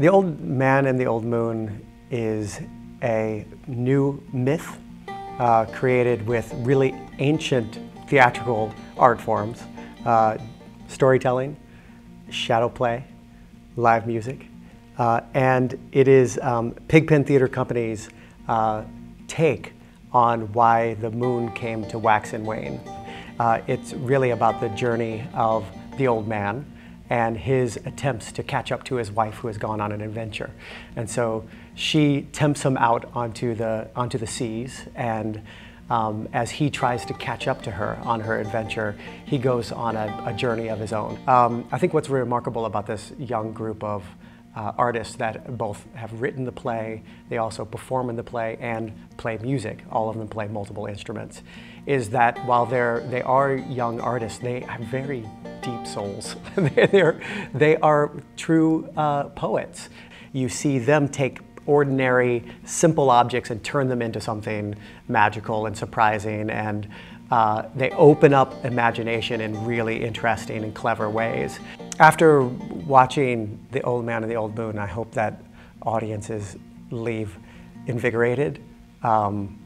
The Old Man and the Old Moon is a new myth uh, created with really ancient theatrical art forms, uh, storytelling, shadow play, live music, uh, and it is um, PigPen Theatre Company's uh, take on why the moon came to wax and wane. Uh, it's really about the journey of the old man and his attempts to catch up to his wife who has gone on an adventure. And so she tempts him out onto the, onto the seas and um, as he tries to catch up to her on her adventure, he goes on a, a journey of his own. Um, I think what's remarkable about this young group of uh, artists that both have written the play, they also perform in the play and play music. All of them play multiple instruments. Is that while they're they are young artists, they have very deep souls. they're, they are true uh, poets. You see them take ordinary, simple objects and turn them into something magical and surprising and uh, they open up imagination in really interesting and clever ways. After watching The Old Man and the Old Moon, I hope that audiences leave invigorated, um,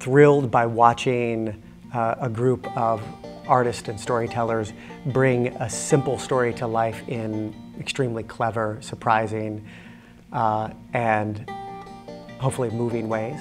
thrilled by watching uh, a group of artists and storytellers bring a simple story to life in extremely clever, surprising, uh, and hopefully moving ways.